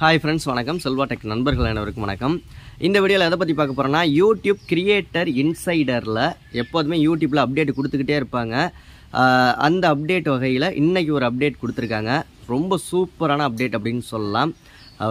Hi friends வணக்கம். Selva tech நண்பர்கள் அனைவருக்கும் வணக்கம். இந்த வீடியோவில் எதை பற்றி பார்க்க போகிறோன்னா யூடியூப் கிரியேட்டர் இன்சைடரில் எப்போதுமே யூடியூப்பில் அப்டேட் கொடுத்துக்கிட்டே இருப்பாங்க. அந்த அப்டேட் வகையில் இன்றைக்கி ஒரு அப்டேட் கொடுத்துருக்காங்க. ரொம்ப சூப்பரான அப்டேட் அப்படின்னு சொல்லலாம்.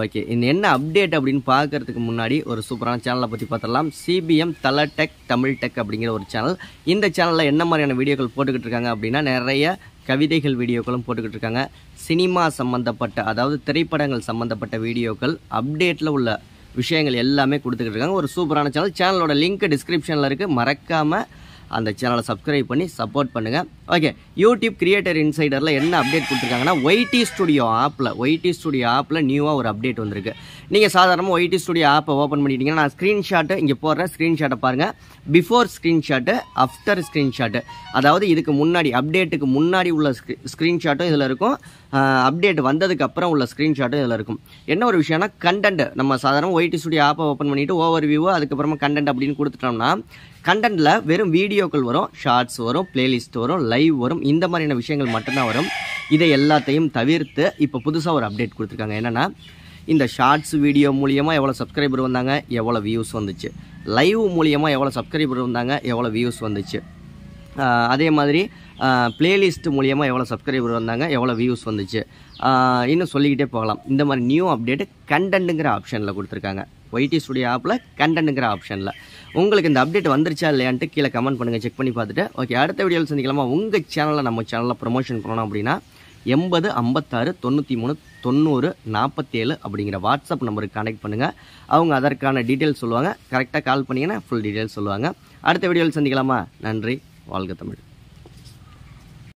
ஓகே இந்த என்ன அப்டேட் அப்படின்னு பார்க்கறதுக்கு முன்னாடி ஒரு சூப்பரான சேனலை பற்றி பார்த்துடலாம். சிபிஎம் தல டெக் தமிழ் டெக் அப்படிங்கிற ஒரு சேனல் இந்த சேனலில் என்ன மாதிரியான வீடியோக்கள் போட்டுக்கிட்டு இருக்காங்க அப்படின்னா நிறைய கவிதைகள் வீடியோக்களும் போட்டுக்கிட்டு இருக்காங்க சினிமா சம்மந்தப்பட்ட அதாவது திரைப்படங்கள் சம்மந்தப்பட்ட வீடியோக்கள் அப்டேட்டில் உள்ள விஷயங்கள் எல்லாமே கொடுத்துக்கிட்டு இருக்காங்க ஒரு சூப்பரான சேனல் சேனலோட லிங்க் டிஸ்கிரிப்ஷனில் இருக்குது மறக்காமல் அந்த சேனலை சப்ஸ்கிரைப் பண்ணி சப்போர்ட் பண்ணுங்கள் ஓகே யூடியூப் கிரியேட்டர் இன்சைடரில் என்ன அப்டேட் கொடுத்துருக்காங்கன்னா ஒய்டி ஸ்டுடியோ ஆப்பில் ஒய்டி ஸ்டுடியோ ஆப்பில் நியூவாக ஒரு அப்டேட் வந்திருக்கு. நீங்கள் சாதாரணமாக ஒய்டி ஸ்டுடியோ ஆப்பை ஓப்பன் பண்ணிட்டீங்கன்னா நான் ஸ்க்ரீன்ஷாட்டு இங்கே போடுறேன். ஸ்க்ரீன்ஷாட்டை பாருங்கள் பிஃபோர் ஸ்க்ரீன்ஷாட்டு ஆஃப்டர் ஸ்க்ரீன்ஷாட்டு அதாவது இதுக்கு முன்னாடி அப்டேட்டுக்கு முன்னாடி உள்ள ஸ்க்ரீன்ஷாட்டும் இதில் இருக்கும். அப்டேட் வந்ததுக்கு அப்புறம் உள்ள ஸ்க்ரீன்ஷாட்டும் இதில் இருக்கும். என்ன ஒரு விஷயம்னா கண்டென்ட் நம்ம சாதாரண ஒயிட்டி ஸ்டுடியோ ஆப்பை ஓப்பன் பண்ணிவிட்டு ஓவர் வியூ அதுக்கப்புறமா கண்டென்ட் அப்படின்னு கொடுத்துட்டோம்னா கண்டென்ட்டில் வெறும் வீடியோக்கள் வரும் ஷார்ட்ஸ் வரும் பிளேலிஸ்ட் வரும் லைவ் வரும் இந்த மாதிரியான விஷயங்கள் மட்டும்தான் வரும். இதை எல்லாத்தையும் தவிர்த்து இப்போ புதுசாக ஒரு அப்டேட் கொடுத்துருக்காங்க. என்னென்னா இந்த ஷார்ட்ஸ் வீடியோ மூலியமாக எவ்வளோ சப்ஸ்கிரைபர் வந்தாங்க எவ்வளோ வியூஸ் வந்துச்சு. லைவ் மூலியமாக எவ்வளோ சப்ஸ்கிரைபர் வந்தாங்க எவ்வளோ வியூஸ் வந்துச்சு. அதே மாதிரி பிளேலிஸ்ட் மூலியமாக எவ்வளோ சப்ஸ்கிரைபர் வந்தாங்க எவ்வளோ வியூஸ் வந்துச்சு. இன்னும் சொல்லிக்கிட்டே போகலாம். இந்த மாதிரி நியூ அப்டேட்டு கண்டென்ட்டுங்கிற ஆப்ஷனில் கொடுத்துருக்காங்க. ஒய்டி ஸ்டுடியோ ஆப்பில் கண்டென்ட்டுங்கிற ஆப்ஷனில் உங்களுக்கு இந்த அப்டேட் வந்துருச்சா இல்லையான்ட்டு கீழே கமெண்ட் பண்ணுங்கள் செக் பண்ணி பார்த்துட்டு. ஓகே அடுத்த வீடியோவில் சந்திக்கலாமா? உங்கள் சேனலில் நம்ம சேனலில் ப்ரொமோஷன் பண்ணணும் அப்படின்னா எண்பது ஐம்பத்தாறு தொண்ணூற்றி மூணு தொண்ணூறு நாற்பத்தேழு அப்படிங்கிற வாட்ஸ்அப் நம்பருக்கு கனெக்ட் பண்ணுங்கள் அவங்க அதற்கான டீட்டெயில்ஸ் சொல்லுவாங்க. கரெக்டாக கால் பண்ணிங்கன்னா ஃபுல் டீட்டெயில்ஸ் சொல்லுவாங்க. அடுத்த வீடியோவில் சந்திக்கலாமா? நன்றி. வாழ்க தமிழ்.